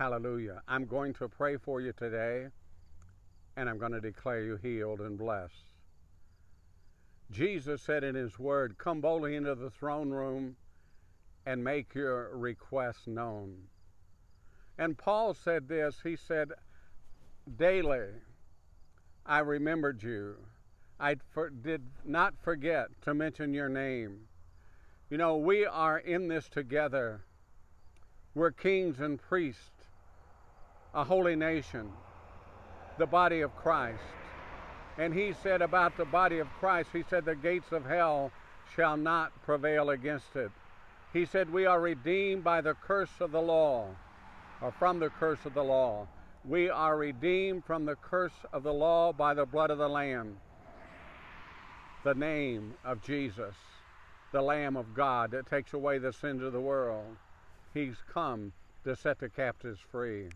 Hallelujah. I'm going to pray for you today, and I'm going to declare you healed and blessed. Jesus said in His Word, Come boldly into the throne room and make your requests known. And Paul said this He said, Daily I remembered you. I for, did not forget to mention your name. You know, we are in this together. We're kings and priests, a holy nation, the body of Christ. And he said about the body of Christ, he said, the gates of hell shall not prevail against it. He said, we are redeemed by the curse of the law, or from the curse of the law. We are redeemed from the curse of the law by the blood of the Lamb, the name of Jesus, the Lamb of God that takes away the sins of the world. He's come to set the captives free.